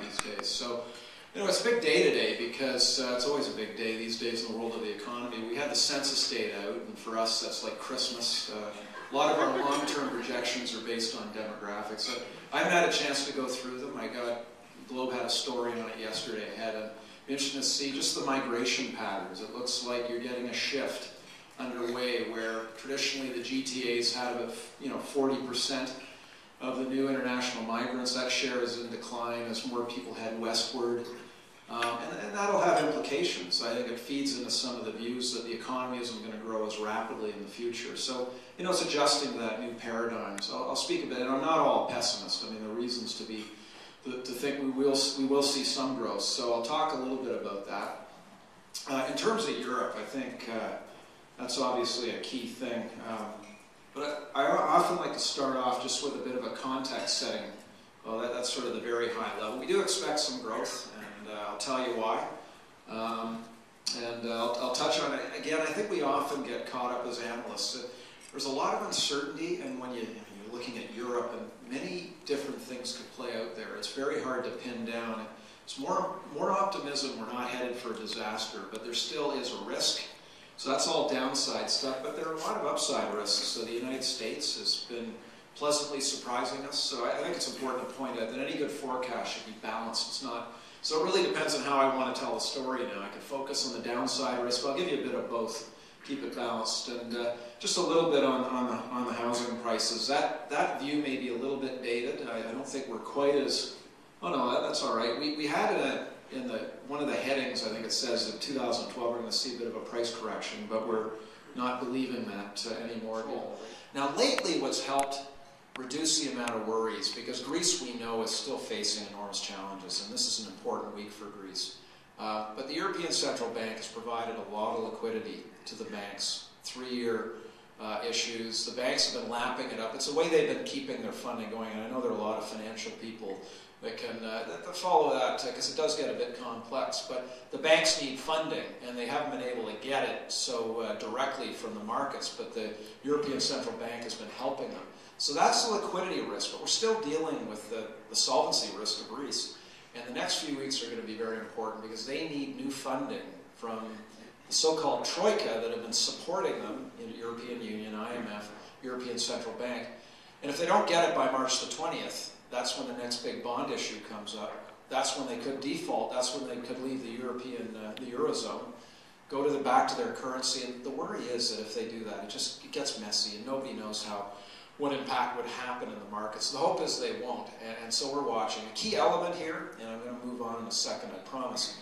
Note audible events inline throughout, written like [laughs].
these days. So, you know, it's a big day today because uh, it's always a big day these days in the world of the economy. We had the census data out, and for us, that's like Christmas. Uh, a lot of our long-term projections are based on demographics. So I haven't had a chance to go through them. I got Globe had a story on it yesterday. I had a interesting to see just the migration patterns. It looks like you're getting a shift underway where traditionally the GTA's had about you know 40 percent of the new international migrants. That share is in decline as more people head westward. Um, and, and, that'll have implications. I think it feeds into some of the views that the economy isn't going to grow as rapidly in the future. So, you know, it's adjusting to that new paradigm. So I'll, I'll speak a bit, and I'm not all pessimist. I mean, there are reasons to be, to, to, think we will, we will see some growth. So I'll talk a little bit about that. Uh, in terms of Europe, I think uh, that's obviously a key thing. Um, but I, often like to start off just with a bit of a context setting. Well, that, that's sort of the very high level. We do expect some growth, and uh, I'll tell you why. Um, and uh, I'll, I'll, touch on it. Again, I think we often get caught up as analysts. There's a lot of uncertainty, and when you, you're looking at Europe, and many different things could play out there. It's very hard to pin down. It's more, more optimism we're not headed for a disaster, but there still is a risk. So that's all downside stuff, but there are a lot of upside risks. So the United States has been pleasantly surprising us. So I think it's important to point out that any good forecast should be balanced. It's not. So it really depends on how I want to tell the story now. I can focus on the downside risk, but I'll give you a bit of both. Keep it balanced, and uh, just a little bit on, on, the, on the housing prices. That that view may be a little bit dated. I, I don't think we're quite as. Oh no, that, that's all right. We we had a in the one of the headings, I think it says that 2012 we're going to see a bit of a price correction, but we're not believing that uh, anymore. Now, lately, what's helped reduce the amount of worries, because Greece, we know, is still facing enormous challenges, and this is an important week for Greece. Uh, but the European Central Bank has provided a lot of liquidity to the banks, three-year uh, issues. The banks have been lapping it up. It's the way they've been keeping their funding going, and I know there are a lot of financial people that can uh, that follow that because uh, it does get a bit complex. But the banks need funding, and they haven't been able to get it so uh, directly from the markets. But the European Central Bank has been helping them. So that's the liquidity risk. But we're still dealing with the, the solvency risk of Greece. And the next few weeks are going to be very important because they need new funding from the so-called troika that have been supporting them in the European Union, IMF, European Central Bank. And if they don't get it by March the 20th, that's when the next big bond issue comes up. That's when they could default. That's when they could leave the European, uh, the Eurozone, go to the back to their currency. And the worry is that if they do that, it just it gets messy and nobody knows how, what impact would happen in the markets. The hope is they won't. And, and so we're watching. A key element here, and I'm going to move on in a second, I promise.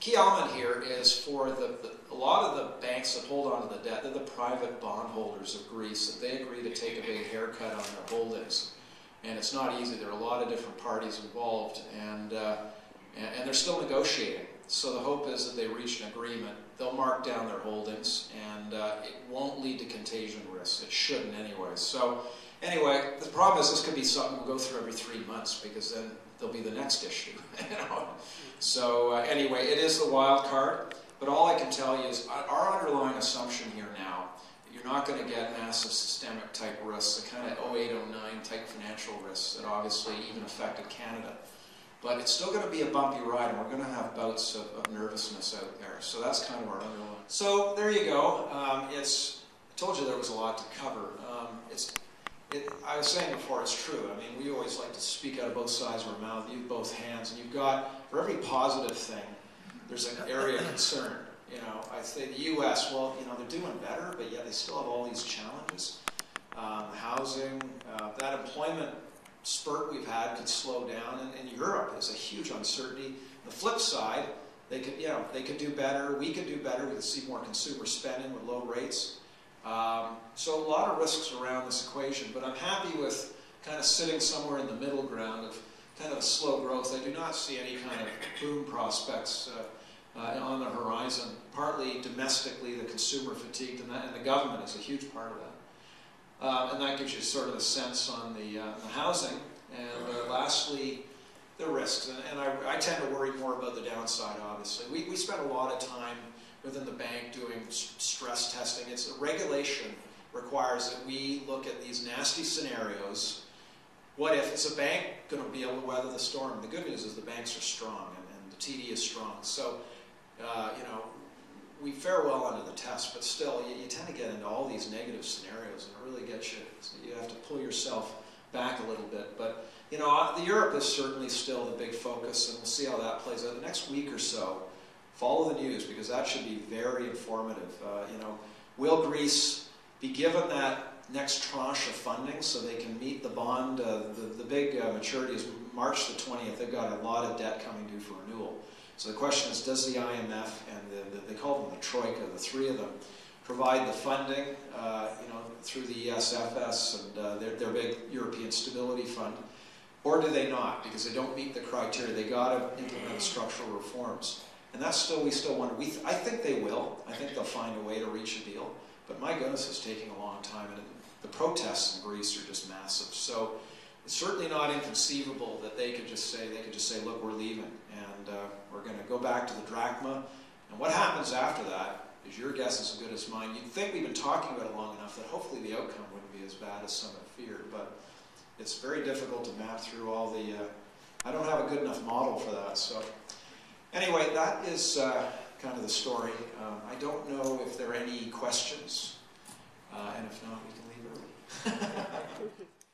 Key element here is for the, the, a lot of the banks that hold on to the debt, they're the private bondholders of Greece, that they agree to take a big haircut on their holdings and it's not easy. There are a lot of different parties involved, and, uh, and, and, they're still negotiating. So the hope is that they reach an agreement. They'll mark down their holdings, and uh, it won't lead to contagion risks. It shouldn't anyway. So anyway, the problem is this could be something we'll go through every three months because then there'll be the next issue. [laughs] you know? So uh, anyway, it is the wild card. But all I can tell you is our underlying assumption here now you're not going to get massive systemic type risks, the kind of 08, 09 type financial risks that obviously even affected Canada. But it's still going to be a bumpy ride, and we're going to have bouts of, of nervousness out there. So that's kind of our underlying. So there you go. Um, it's I told you there was a lot to cover. Um, it's it, I was saying before, it's true. I mean, we always like to speak out of both sides of our mouth, both hands, and you've got for every positive thing, there's an area of concern. You know, I say the U.S. Well, you know, they're doing better, but yet they still have all these challenges. Um, housing, uh, that employment spurt we've had could slow down, and, and Europe is a huge uncertainty. The flip side, they could, you know, they could do better. We could do better. We could see more consumer spending with low rates. Um, so a lot of risks around this equation, but I'm happy with kind of sitting somewhere in the middle ground of kind of a slow growth. I do not see any kind of [laughs] boom prospects. Uh, uh, on the horizon. Partly domestically, the consumer fatigued, and, that, and the government is a huge part of that. Uh, and that gives you sort of a sense on the, uh, the housing. And uh, lastly, the risks. And, and I, I, tend to worry more about the downside, obviously. We, we spend a lot of time within the bank doing stress testing. It's a regulation requires that we look at these nasty scenarios what if, is a bank going to be able to weather the storm? The good news is the banks are strong and, and the TD is strong. So, uh, you know, we fare well under the test, but still, you, you, tend to get into all these negative scenarios, and it really gets you. You have to pull yourself back a little bit. But you know, uh, the Europe is certainly still the big focus, and we'll see how that plays out. The next week or so, follow the news because that should be very informative. Uh, you know, will Greece be given that next tranche of funding so they can meet the bond? Uh, the, the big uh, maturity is March the 20th. They've got a lot of debt coming due for renewal. So the question is, does the IMF and the, the, they call them the Troika, the three of them, provide the funding, uh, you know, through the ESFS and uh, their, their big European Stability Fund, or do they not? Because they don't meet the criteria. They got to implement structural reforms. And that's still, we still wonder. We th I think they will. I think they'll find a way to reach a deal. But my goodness, it's taking a long time. And the protests in Greece are just massive. So it's certainly not inconceivable that they could just say, they could just say, look, we're leaving. And uh, we're going to go back to the drachma. And what happens after that is your guess as good as mine. You'd think we've been talking about it long enough that hopefully the outcome wouldn't be as bad as some have feared. But it's very difficult to map through all the, uh, I don't have a good enough model for that. So anyway, that is uh, kind of the story. Um, I don't know if there are any questions. Uh, and if not, we can leave early. [laughs]